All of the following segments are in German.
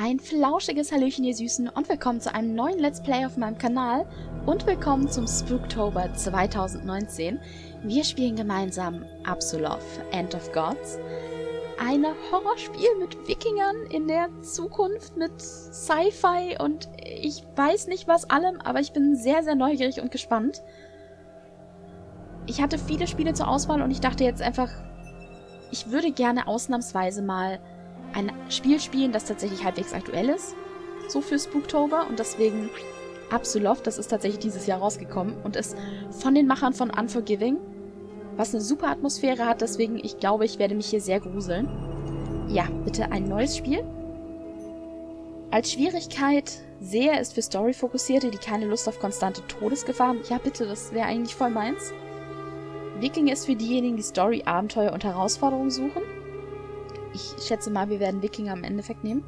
Ein flauschiges Hallöchen, ihr Süßen, und willkommen zu einem neuen Let's Play auf meinem Kanal und willkommen zum Spooktober 2019. Wir spielen gemeinsam Absolov, End of Gods. Ein Horrorspiel mit Wikingern in der Zukunft, mit Sci-Fi und ich weiß nicht was allem, aber ich bin sehr, sehr neugierig und gespannt. Ich hatte viele Spiele zur Auswahl und ich dachte jetzt einfach, ich würde gerne ausnahmsweise mal ein Spiel spielen, das tatsächlich halbwegs aktuell ist. So für Spooktober. Und deswegen Absolov, das ist tatsächlich dieses Jahr rausgekommen und ist von den Machern von Unforgiving, was eine super Atmosphäre hat. Deswegen, ich glaube, ich werde mich hier sehr gruseln. Ja, bitte ein neues Spiel. Als Schwierigkeit sehr ist für Story-Fokussierte, die keine Lust auf konstante Todesgefahr haben. Ja, bitte, das wäre eigentlich voll meins. Viking ist für diejenigen, die Story, Abenteuer und Herausforderungen suchen. Ich schätze mal, wir werden Wikinger im Endeffekt nehmen.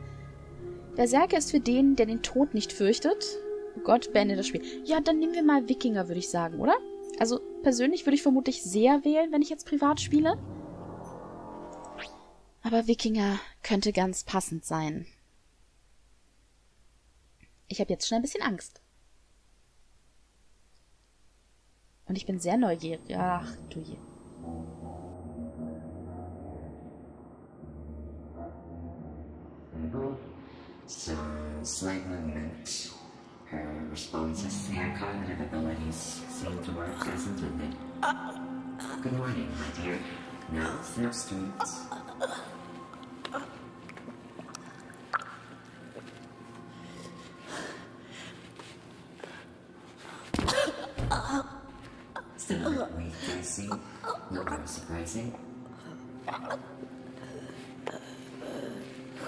Berserker ist für den, der den Tod nicht fürchtet. Oh Gott, beende das Spiel. Ja, dann nehmen wir mal Wikinger, würde ich sagen, oder? Also, persönlich würde ich vermutlich sehr wählen, wenn ich jetzt privat spiele. Aber Wikinger könnte ganz passend sein. Ich habe jetzt schnell ein bisschen Angst. Und ich bin sehr neugierig. Ach, du je. Google. So slightly linked her responses to her cognitive abilities seem to work as intended. Good morning, my dear. Now, Snap Street. Similar week, I see. Not very surprising.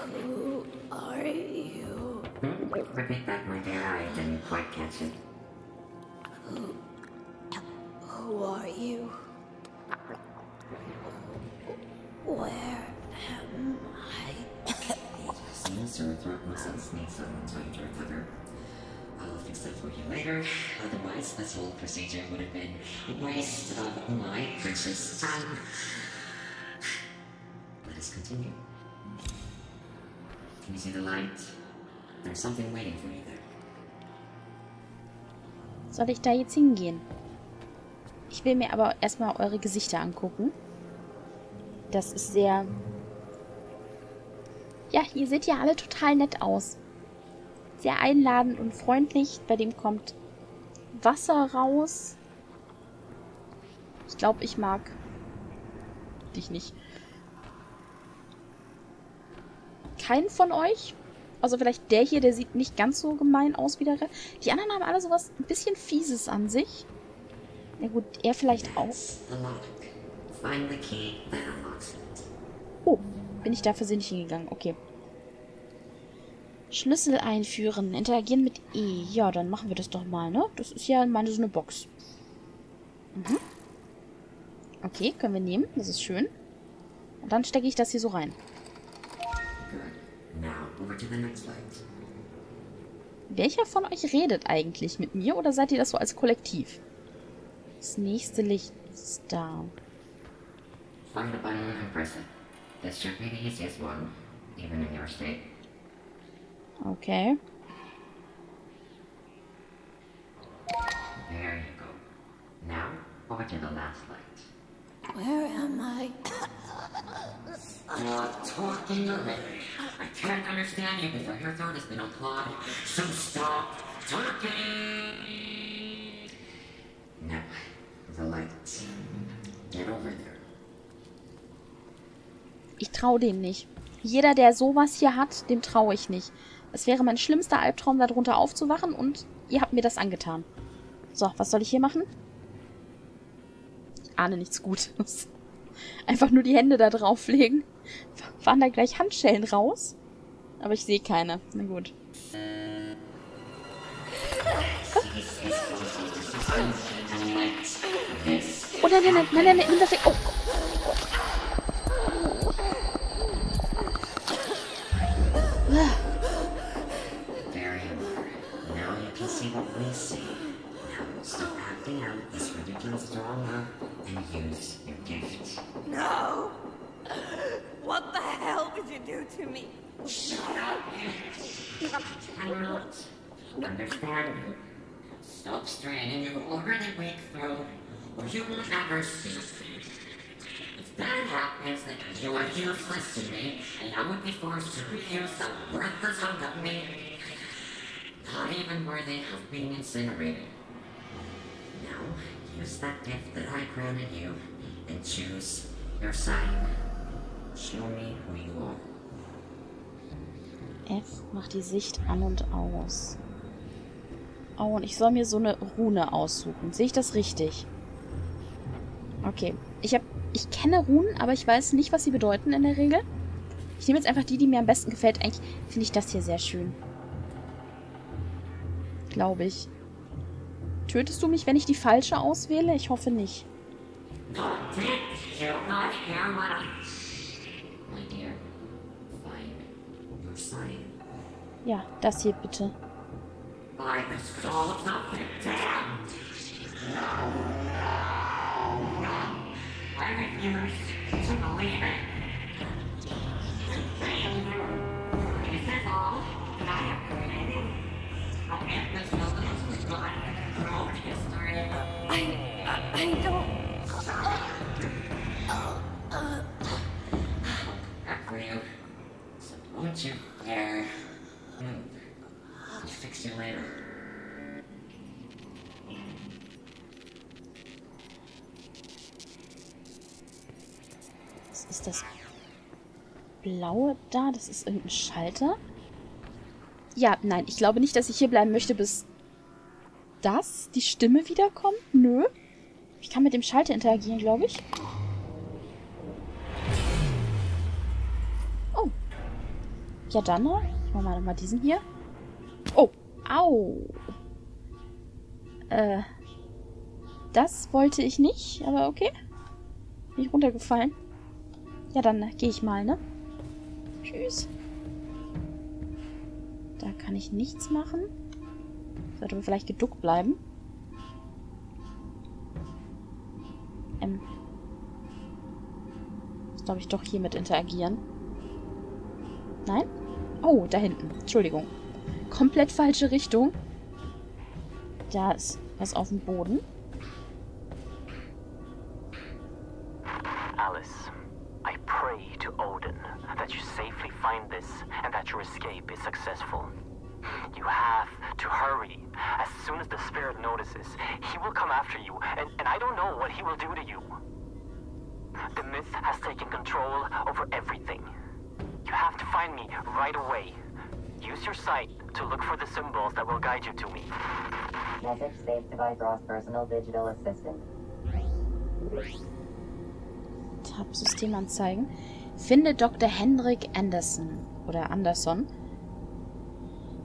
Who are you? Hmm? Repeat that, my dear. I didn't quite catch it. Who are you? Where am I? Seems your throat muscles need some time to recover. I'll fix that for you later. Otherwise, this whole procedure would have been a waste of my precious time. Let us continue. Can you see the light? There's something waiting for you there. Soll ich da jetzt hingehen? Ich will mir aber erstmal eure Gesichter angucken. Das ist sehr... Ja, ihr seht ja alle total nett aus. Sehr einladend und freundlich. Bei dem kommt Wasser raus. Ich glaube, ich mag dich nicht. Keinen von euch? Also vielleicht der hier, der sieht nicht ganz so gemein aus wie der Rest. Die anderen haben alle sowas ein bisschen Fieses an sich. Na gut, er vielleicht auch. Oh, bin ich da versehentlich hingegangen. Okay. Schlüssel einführen. Interagieren mit E. Ja, dann machen wir das doch mal, ne? Das ist ja meine so eine Box. Mhm. Okay, können wir nehmen. Das ist schön. Und dann stecke ich das hier so rein. Welcher von euch redet eigentlich mit mir oder seid ihr das so als Kollektiv? Das nächste Licht ist da. Find the button and press it. This should be the easiest one, even in your state. Okay. There you go. Now, over to the last light. Where am I? Stop talking already. I can't understand you because your throat has been unclogged. So stop talking. Now, light. Get over there. Ich traue dem nicht. Jeder, der sowas hier hat, dem traue ich nicht. Es wäre mein schlimmster Albtraum, darunter aufzuwachen und ihr habt mir das angetan. So, was soll ich hier machen? Ich ahne nichts Gutes. Einfach nur die Hände da drauflegen. Fahren da gleich Handschellen raus? Aber ich sehe keine. Na gut. Oh nein, nein, nein, nein, nein, nein, nimm das weg. Oh, see what we see. Now stop acting out this ridiculous drama and use your gift. No! What the hell did you do to me? Shut up! I cannot understand. You. Stop straining you already weak through, or you will never cease. If that happens, then you are useless to me, and I would be forced to reuse the worthless hunk of me. Not even worthy of being incinerated. Use that I granted you, and choose your side. Show me who you are. F macht die Sicht an und aus. Oh, und ich soll mir so eine Rune aussuchen. Sehe ich das richtig? Okay. Ich habe, ich kenne Runen, aber ich weiß nicht, was sie bedeuten in der Regel. Ich nehme jetzt einfach die, die mir am besten gefällt. Eigentlich finde ich das hier sehr schön. Glaube ich. Tötest du mich, wenn ich die falsche auswähle? Ich hoffe nicht. Ja, das hier bitte. I refuse to believe it. I, don't. Was ist das Blaue da? Das ist irgendein Schalter? Ja, nein, ich glaube nicht, dass ich hier bleiben möchte, bis das, die Stimme wiederkommt. Nö. Ich kann mit dem Schalter interagieren, glaube ich. Oh. Ja, dann. Ich mach mal nochmal diesen hier. Oh. Au. Äh. Das wollte ich nicht, aber okay. Bin ich runtergefallen. Ja, dann gehe ich mal, ne? Tschüss. Da kann ich nichts machen. Sollte aber vielleicht geduckt bleiben. Glaube ich, doch hier mit interagieren. Nein? Oh, da hinten. Entschuldigung. Komplett falsche Richtung. Da ist was auf dem Boden. Alice, I pray to Odin that you safely find this and that your escape is successful. You have to hurry. As soon as the spirit notices, he will come after you, and, and I don't know what he will do to you. The myth has taken control over everything. You have to find me right away. Use your sight to look for the symbols that will guide you to me. Message saved to Vydros personal digital assistant. Tab-System anzeigen. Finde Dr. Hendrik Anderson. Oder Anderson.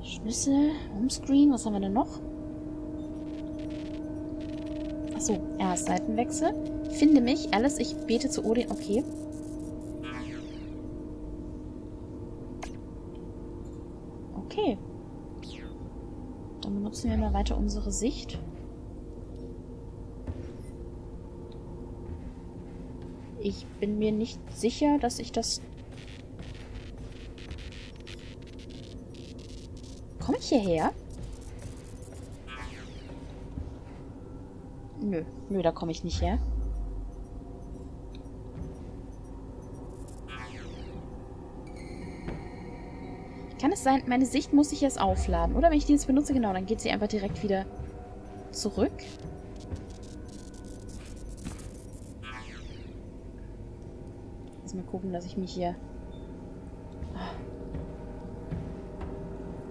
Schlüssel, Homescreen, was haben wir denn noch? Achso, erst Seitenwechsel. Finde mich, Alice, ich bete zu Odin. Okay. Okay. Dann benutzen wir mal weiter unsere Sicht. Ich bin mir nicht sicher, dass ich das... Komme ich hierher? Nö, nö, da komme ich nicht her. Sein, meine Sicht muss ich jetzt aufladen, oder? Wenn ich die jetzt benutze, genau, dann geht sie einfach direkt wieder zurück. Jetzt mal gucken, dass ich mich hier... Ah.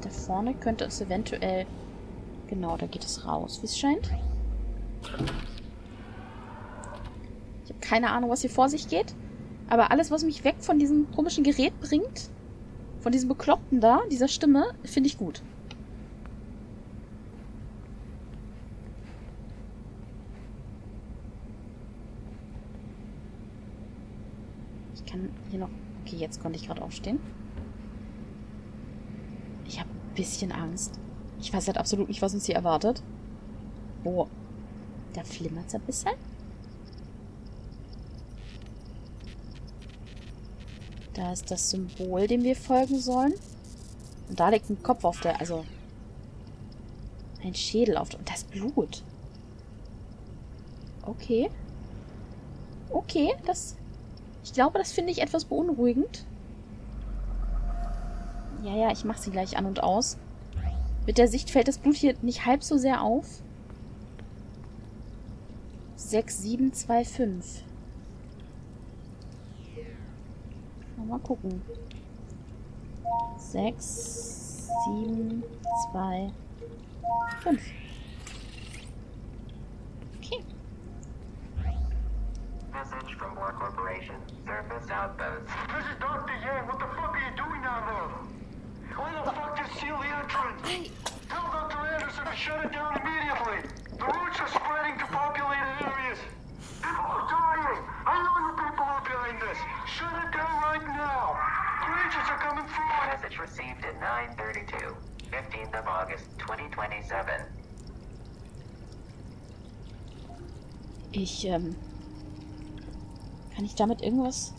Da vorne könnte es eventuell... Genau, da geht es raus, wie es scheint. Ich habe keine Ahnung, was hier vor sich geht. Aber alles, was mich weg von diesem komischen Gerät bringt, von diesem Bekloppten da, dieser Stimme, finde ich gut. Ich kann hier noch... Okay, jetzt konnte ich gerade aufstehen. Ich habe ein bisschen Angst. Ich weiß halt absolut nicht, was uns hier erwartet. Oh, da flimmert es ein bisschen. Da ist das Symbol, dem wir folgen sollen. Und da liegt ein Kopf auf der... Also... Ein Schädel auf der... Und das Blut. Okay. Okay, das... Ich glaube, das finde ich etwas beunruhigend. Ja, ja, ich mache sie gleich an und aus. Mit der Sicht fällt das Blut hier nicht halb so sehr auf. 6725. Mal gucken. 6, 7, 2, 5. Okay. Message from War Corporation. Surface outpost. This is Dr. Yang. What the fuck are you doing down there? Why the fuck just seal the entrance? Tell Dr. Anderson to shut it down immediately. The roots are spreading to populated areas. People are dying. Behind this. Shut it down right now. Creatures are coming through. Message received at 9:32, 15th of August, 2027. Ich, ähm... Kann ich damit irgendwas...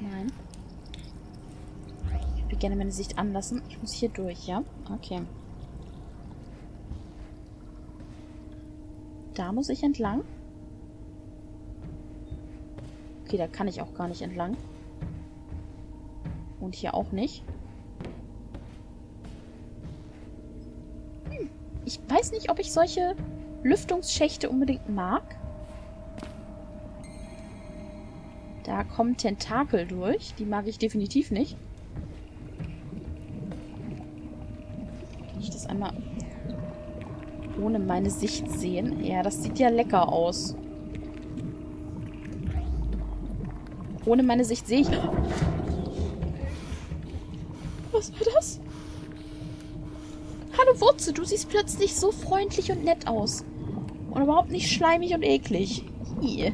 Nein. Ich würde gerne meine Sicht anlassen. Ich muss hier durch, ja? Okay. Da muss ich entlang. Okay, da kann ich auch gar nicht entlang. Und hier auch nicht. Hm. Ich weiß nicht, ob ich solche Lüftungsschächte unbedingt mag. Da kommen Tentakel durch. Die mag ich definitiv nicht. Kann ich das einmal ohne meine Sicht sehen? Ja, das sieht ja lecker aus. Ohne meine Sicht sehe ich... Was war das? Hallo Wurzel, du siehst plötzlich so freundlich und nett aus. Und überhaupt nicht schleimig und eklig. Ih.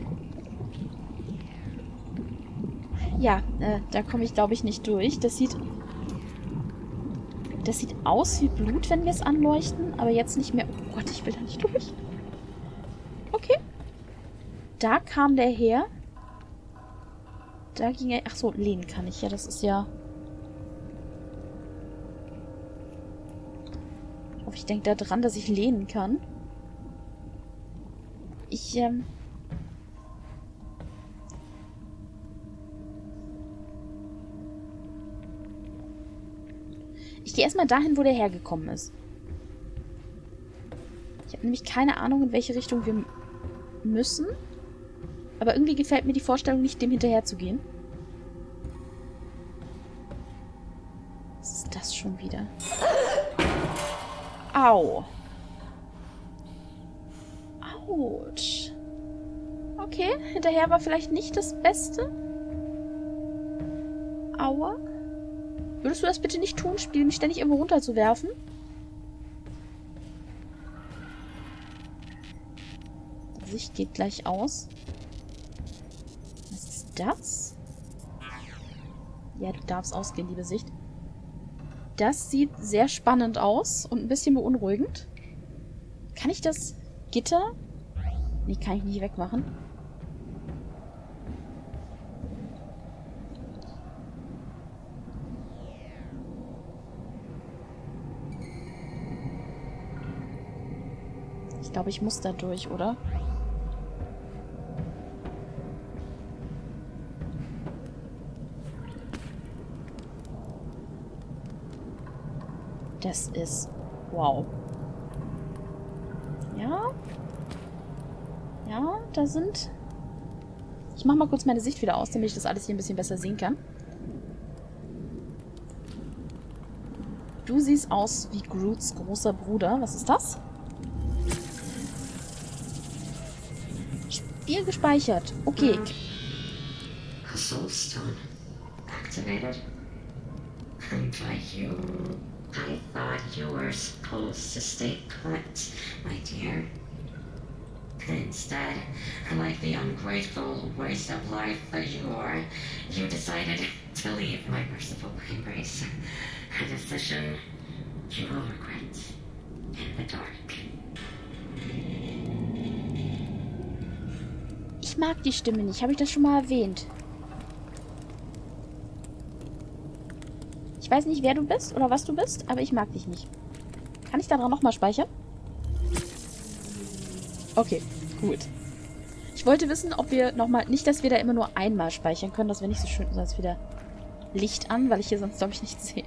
Ja, äh, da komme ich, glaube ich, nicht durch. Das sieht... Das sieht aus wie Blut, wenn wir es anleuchten, aber jetzt nicht mehr... Oh Gott, ich will da nicht durch. Okay. Da kam der her. Da ging er... Ach so, lehnen kann ich. Ja, das ist ja... Ich hoffe, ich denke da dran, dass ich lehnen kann. Ich, ähm... Ich gehe erstmal dahin, wo der hergekommen ist. Ich habe nämlich keine Ahnung, in welche Richtung wir müssen. Aber irgendwie gefällt mir die Vorstellung nicht, dem hinterher zu gehen. Was ist das schon wieder? Au. Autsch. Okay, hinterher war vielleicht nicht das Beste. Aua. Würdest du das bitte nicht tun, Spiel, mich ständig irgendwo runterzuwerfen? Sicht geht gleich aus. Das? Ja, du darfst ausgehen, liebe Sicht. Das sieht sehr spannend aus und ein bisschen beunruhigend. Kann ich das Gitter? Nee, kann ich nicht wegmachen. Ich glaube, ich muss da durch, oder? Das ist... Wow. Ja. Ja, da sind... Ich mache mal kurz meine Sicht wieder aus, damit ich das alles hier ein bisschen besser sehen kann. Du siehst aus wie Groots großer Bruder. Was ist das? Spiel gespeichert. Okay. A soulstone. Activated. And by you, I thought you were supposed to stay put, my dear. But instead, like the ungrateful waste of life that you are, you decided to leave my merciful embrace. A decision you will regret in the dark. Ich mag die Stimme nicht. Habe ich das schon mal erwähnt? Ich weiß nicht, wer du bist oder was du bist, aber ich mag dich nicht. Kann ich da dran nochmal speichern? Okay, gut. Ich wollte wissen, ob wir nochmal... Nicht, dass wir da immer nur einmal speichern können. Das wäre nicht so schön. Sonst wieder Licht an, weil ich hier sonst, glaube ich, nichts sehe.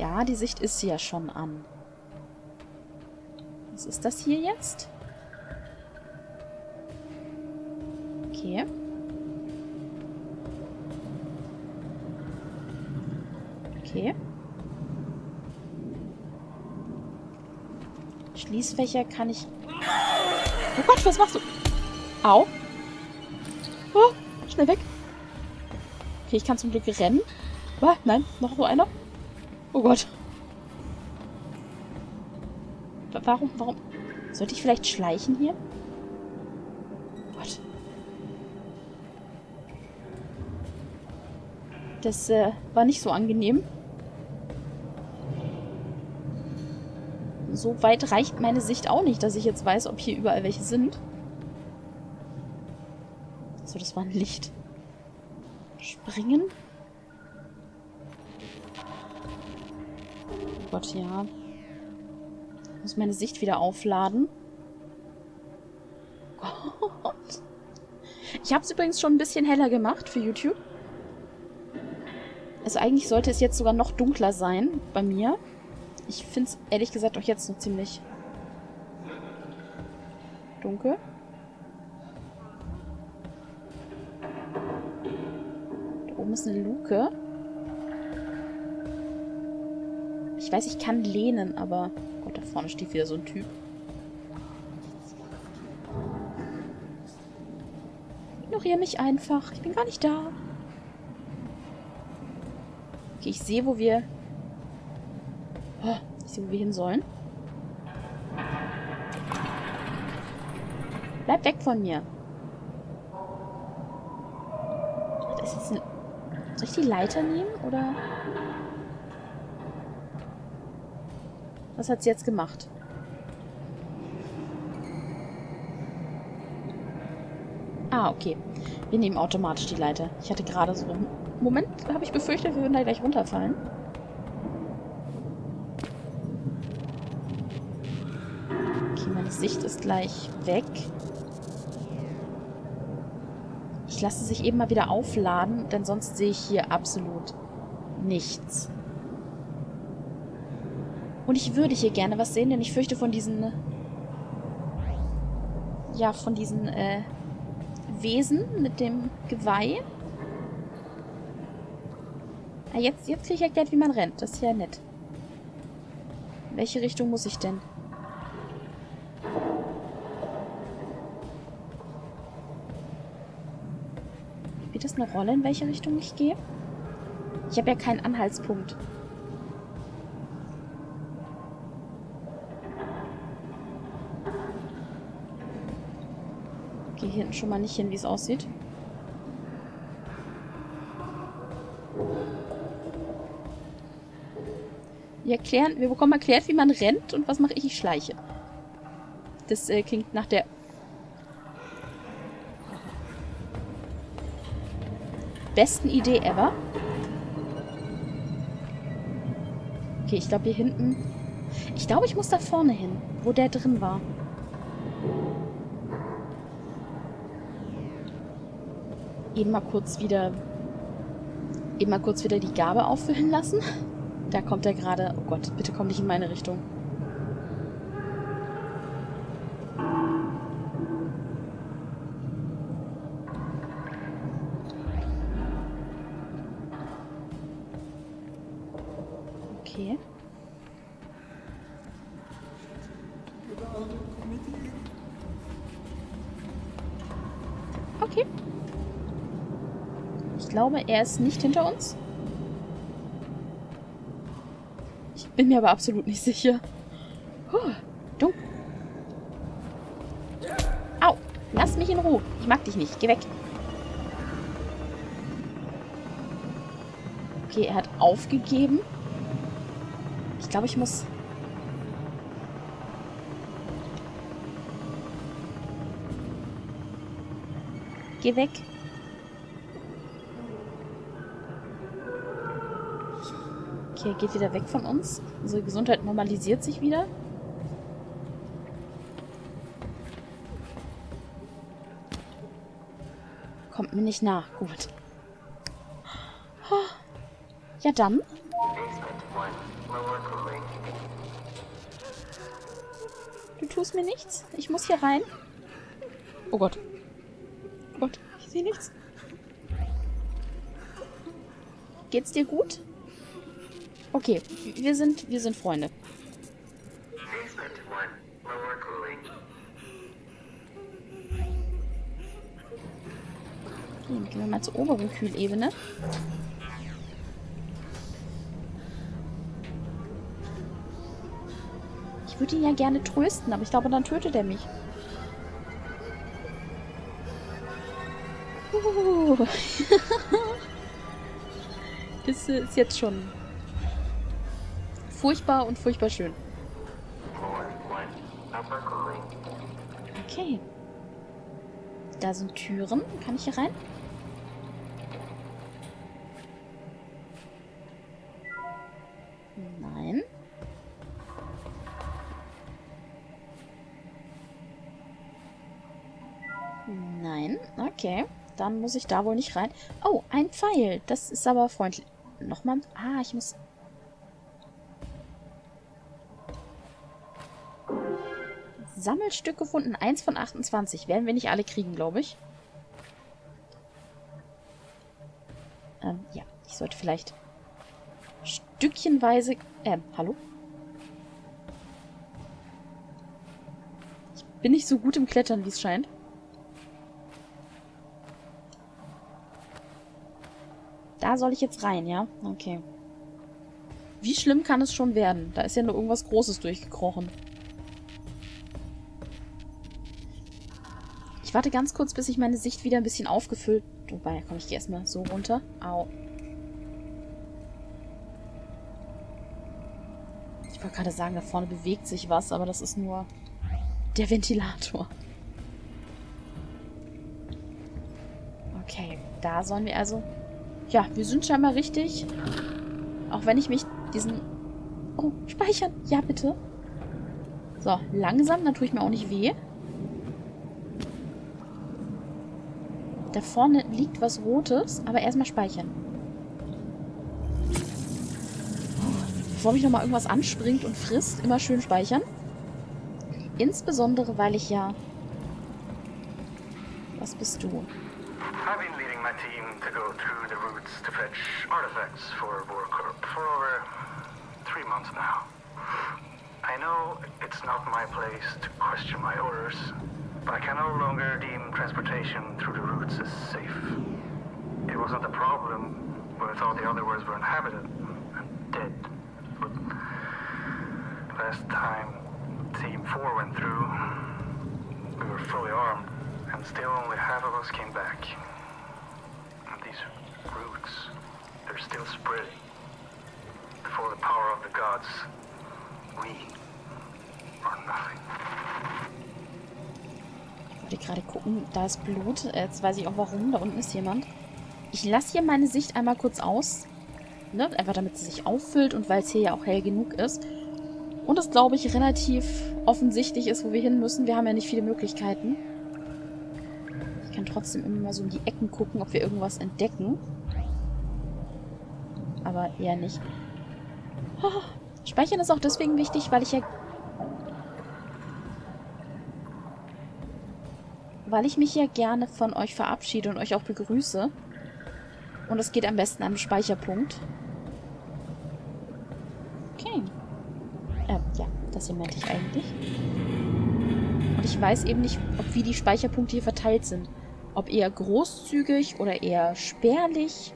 Ja, die Sicht ist ja schon an. Was ist das hier jetzt? Okay. Okay. Schließfächer kann ich... Oh Gott, was machst du? Au. Oh, schnell weg. Okay, ich kann zum Glück rennen. Ah, nein, noch so einer. Oh Gott. Warum, warum? Sollte ich vielleicht schleichen hier? Gott. Das äh, war nicht so angenehm. So weit reicht meine Sicht auch nicht, dass ich jetzt weiß, ob hier überall welche sind. So, das war ein Licht. Springen? Oh Gott, ja. Ich muss meine Sicht wieder aufladen. Gott. Ich habe es übrigens schon ein bisschen heller gemacht für YouTube. Also eigentlich sollte es jetzt sogar noch dunkler sein bei mir. Ich finde es ehrlich gesagt auch jetzt noch ziemlich dunkel. Da oben ist eine Luke. Ich weiß, ich kann lehnen, aber... Gott, da vorne steht wieder so ein Typ. Ignoriere mich einfach. Ich bin gar nicht da. Okay, ich sehe, wo wir... Ich sehe, wo wir hin sollen. Bleib weg von mir. Das ist jetzt ein... Soll ich die Leiter nehmen, oder... Was hat sie jetzt gemacht? Ah, okay. Wir nehmen automatisch die Leiter. Ich hatte gerade so... Moment, habe ich befürchtet, wir würden da gleich runterfallen. Meine Sicht ist gleich weg. Ich lasse sich eben mal wieder aufladen, denn sonst sehe ich hier absolut nichts. Und ich würde hier gerne was sehen, denn ich fürchte von diesen... Ja, von diesen äh, Wesen mit dem Geweih. Ah, jetzt, jetzt kriege ich erklärt, wie man rennt. Das ist ja nett. In welche Richtung muss ich denn? Eine Rolle, in welche Richtung ich gehe? Ich habe ja keinen Anhaltspunkt. gehe hier hinten schon mal nicht hin, wie es aussieht. Wir, erklären, wir bekommen erklärt, wie man rennt und was mache ich? Ich schleiche. Das äh, klingt nach der... besten Idee ever. Okay, ich glaube hier hinten... Ich glaube, ich muss da vorne hin, wo der drin war. eben mal kurz wieder eben mal kurz wieder die Gabe auffüllen lassen. Da kommt er gerade. Oh Gott, bitte komm nicht in meine Richtung. Okay. Okay. Ich glaube, er ist nicht hinter uns. Ich bin mir aber absolut nicht sicher. Huh, dumm. Au, lass mich in Ruhe. Ich mag dich nicht. Geh weg. Okay, er hat aufgegeben. Ich glaube, ich muss... Geh weg. Okay, geht wieder weg von uns. Unsere Gesundheit normalisiert sich wieder. Kommt mir nicht nach. Gut. Ja, dann. Basement 1, lower cooling. Du tust mir nichts. Ich muss hier rein. Oh Gott. Oh Gott, ich sehe nichts. Geht's dir gut? Okay, wir sind, wir sind Freunde. Basement 1, lower cooling. Okay, gehen wir mal zur oberen Kühlebene. Würde ihn ja gerne trösten, aber ich glaube, dann tötet er mich. Uh. das ist jetzt schon furchtbar und furchtbar schön. Floor 1, upper cooling. Okay. Da sind Türen. Kann ich hier rein? Dann muss ich da wohl nicht rein. Oh, ein Pfeil. Das ist aber freundlich. Nochmal. Ah, ich muss... Sammelstück gefunden. Eins von 28. Werden wir nicht alle kriegen, glaube ich. Ähm, ja. Ich sollte vielleicht stückchenweise... Ähm, hallo? Ich bin nicht so gut im Klettern, wie es scheint. Da soll ich jetzt rein, ja? Okay. Wie schlimm kann es schon werden? Da ist ja nur irgendwas Großes durchgekrochen. Ich warte ganz kurz, bis ich meine Sicht wieder ein bisschen aufgefüllt... Wobei, komm, ich gehe erstmal so runter. Au. Ich wollte gerade sagen, da vorne bewegt sich was, aber das ist nur der Ventilator. Okay, da sollen wir also... Ja, wir sind scheinbar richtig. Auch wenn ich mich diesen... Oh, speichern. Ja, bitte. So, langsam, dann tue ich mir auch nicht weh. Da vorne liegt was Rotes, aber erstmal speichern. Bevor mich nochmal irgendwas anspringt und frisst, immer schön speichern. Insbesondere, weil ich ja... Was bist du? I've been leading my team to go through to fetch artifacts for Warcorp for over three months now. I know it's not my place to question my orders, but I can no longer deem transportation through the routes as safe. It wasn't a problem when I thought the other worlds were inhabited and dead, but last time Team 4 went through, we were fully armed, and still only half of us came back. Roots, they're still spreading. Before the power of the gods, we are nothing. Ich wollte gerade gucken, da ist Blut. Jetzt weiß ich auch warum. Da unten ist jemand. Ich lasse hier meine Sicht einmal kurz aus. Ne? Einfach damit sie sich auffüllt und weil es hier ja auch hell genug ist. Und es, glaube ich, relativ offensichtlich ist, wo wir hin müssen. Wir haben ja nicht viele Möglichkeiten. Ich kann trotzdem immer mal so um die Ecken gucken, ob wir irgendwas entdecken. Aber eher nicht. Ah, Speichern ist auch deswegen wichtig, weil ich ja weil ich mich ja gerne von euch verabschiede und euch auch begrüße. Und es geht am besten am Speicherpunkt. Okay. Ähm, ja, das hier meinte ich eigentlich. Und ich weiß eben nicht, ob wie die Speicherpunkte hier verteilt sind. Ob eher großzügig oder eher spärlich.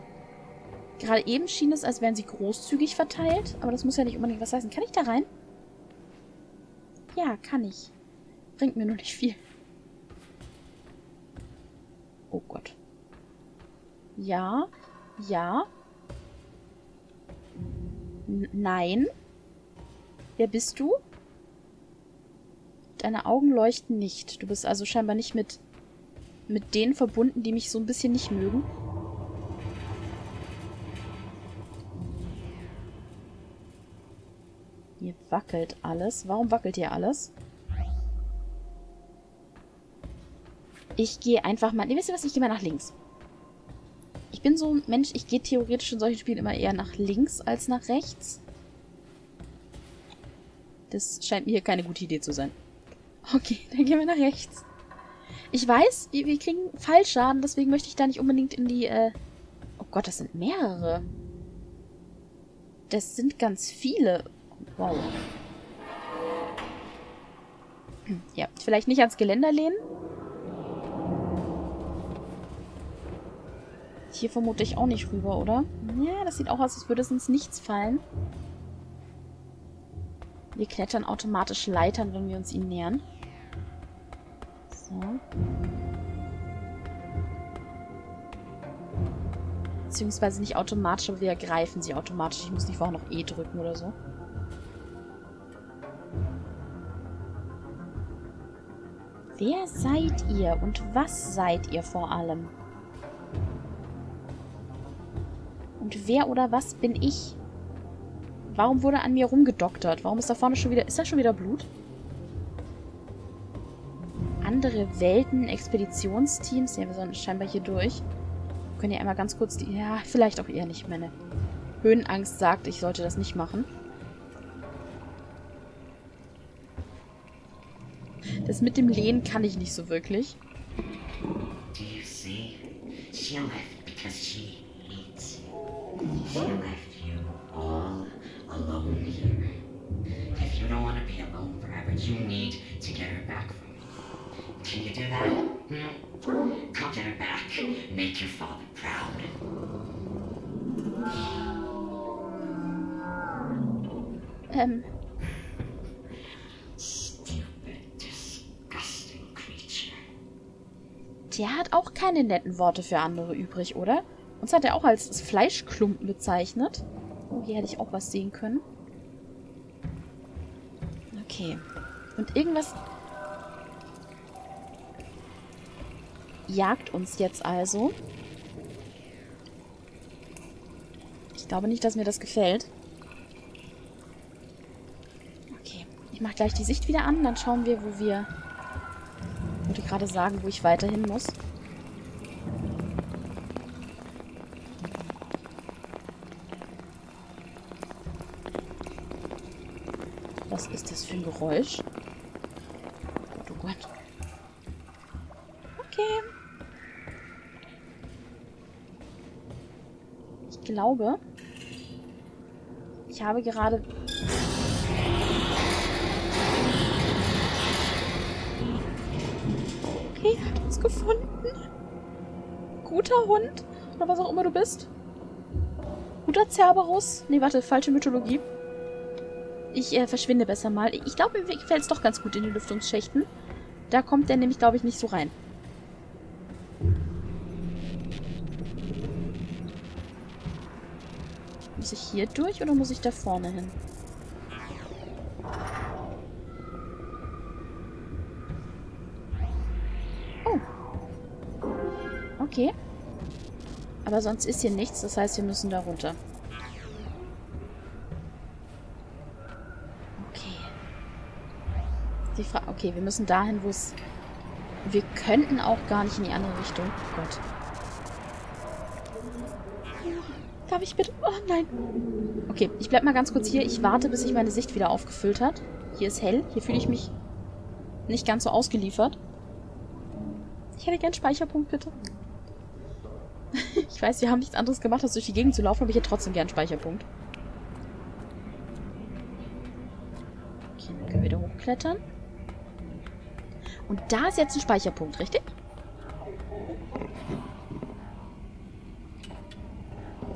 Gerade eben schien es, als wären sie großzügig verteilt. Aber das muss ja nicht unbedingt was heißen. Kann ich da rein? Ja, kann ich. Bringt mir nur nicht viel. Oh Gott. Ja. Ja. N nein. Wer bist du? Deine Augen leuchten nicht. Du bist also scheinbar nicht mit, mit denen verbunden, die mich so ein bisschen nicht mögen. Hier wackelt alles. Warum wackelt hier alles? Ich gehe einfach mal... Ne, wisst ihr was? Ich gehe mal nach links. Ich bin so ein Mensch, ich gehe theoretisch in solchen Spielen immer eher nach links als nach rechts. Das scheint mir hier keine gute Idee zu sein. Okay, dann gehen wir nach rechts. Ich weiß, wir, wir kriegen Fallschaden, deswegen möchte ich da nicht unbedingt in die, äh... Oh Gott, das sind mehrere. Das sind ganz viele. Wow. Ja, vielleicht nicht ans Geländer lehnen. Hier vermute ich auch nicht rüber, oder? Ja, das sieht auch aus, als würde es ins Nichts fallen. Wir klettern automatisch Leitern, wenn wir uns ihnen nähern. So. Beziehungsweise nicht automatisch, aber wir ergreifen sie automatisch. Ich muss nicht vorher noch E drücken oder so. Wer seid ihr und was seid ihr vor allem? Und wer oder was bin ich? Warum wurde an mir rumgedoktert? Warum ist da vorne schon wieder... Ist da schon wieder Blut? Andere Welten, Expeditionsteams. Ja, wir sollen scheinbar hier durch. Können ja einmal ganz kurz die... Ja, vielleicht auch eher nicht. Meine Höhenangst sagt, ich sollte das nicht machen. Das mit dem Lehnen kann ich nicht so wirklich. Do you see? She left because she hates you. She left you all alone here. If you don't want to be alone forever, you need to get her back from me. Can you do that? Hmm? Come get her back. Make your father proud. Ähm, Stupid, disgusting creature. Der hat auch keine netten Worte für andere übrig, oder? Uns hat er auch als Fleischklumpen bezeichnet. Oh, hier hätte ich auch was sehen können. Okay. Und irgendwas jagt uns jetzt also. Ich glaube nicht, dass mir das gefällt. Okay. Ich mache gleich die Sicht wieder an, dann schauen wir, wo wir... Ich wollte gerade sagen, wo ich weiterhin muss. Was ist das für ein Geräusch? Oh Gott, oh Gott. Okay. Ich glaube, ich habe gerade... gefunden. Guter Hund. Oder was auch immer du bist. Guter Cerberus. Nee, warte, falsche Mythologie. Ich äh, verschwinde besser mal. Ich glaube, mir gefällt es doch ganz gut in den Lüftungsschächten. Da kommt der nämlich, glaube ich, nicht so rein. Muss ich hier durch oder muss ich da vorne hin? Okay. Aber sonst ist hier nichts, das heißt, wir müssen da runter. Okay. Die Frage. Okay, wir müssen dahin, wo es. Wir könnten auch gar nicht in die andere Richtung. Oh Gott. Darf ich bitte. Oh nein. Okay, ich bleib mal ganz kurz hier. Ich warte, bis sich meine Sicht wieder aufgefüllt hat. Hier ist hell. Hier fühle ich mich nicht ganz so ausgeliefert. Ich hätte gern Speicherpunkt, bitte. Ich weiß, wir haben nichts anderes gemacht, als durch die Gegend zu laufen, aber ich hätte trotzdem gern Speicherpunkt. Okay, dann können wir wieder hochklettern. Und da ist jetzt ein Speicherpunkt, richtig?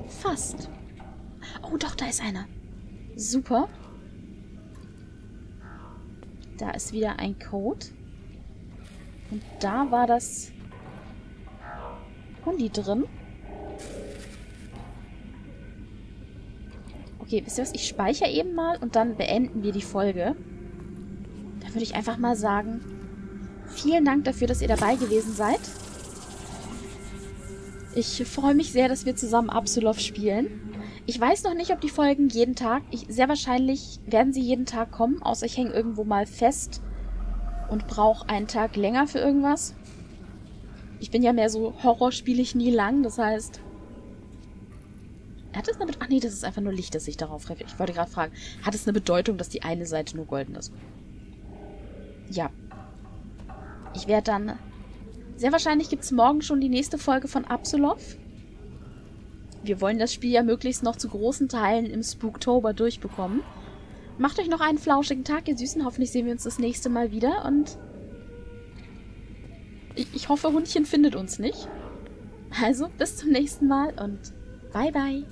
Fast. Oh, doch, da ist einer. Super. Da ist wieder ein Code. Und da war das Hundi drin. Okay, wisst ihr was? Ich speichere eben mal und dann beenden wir die Folge. Dann würde ich einfach mal sagen, vielen Dank dafür, dass ihr dabei gewesen seid. Ich freue mich sehr, dass wir zusammen Absolov spielen. Ich weiß noch nicht, ob die Folgen jeden Tag, ich, sehr wahrscheinlich werden sie jeden Tag kommen, außer ich hänge irgendwo mal fest und brauche einen Tag länger für irgendwas. Ich bin ja mehr so, Horror spiele ich nie lang, das heißt... Hat es eine Bedeutung? Ach nee, das ist einfach nur Licht, das sich darauf treffe. Ich wollte gerade fragen, hat es eine Bedeutung, dass die eine Seite nur golden ist? Ja. Ich werde dann... Sehr wahrscheinlich gibt es morgen schon die nächste Folge von Absolov. Wir wollen das Spiel ja möglichst noch zu großen Teilen im Spooktober durchbekommen. Macht euch noch einen flauschigen Tag, ihr Süßen. Hoffentlich sehen wir uns das nächste Mal wieder und ich, ich hoffe, Hundchen findet uns nicht. Also, bis zum nächsten Mal und bye bye.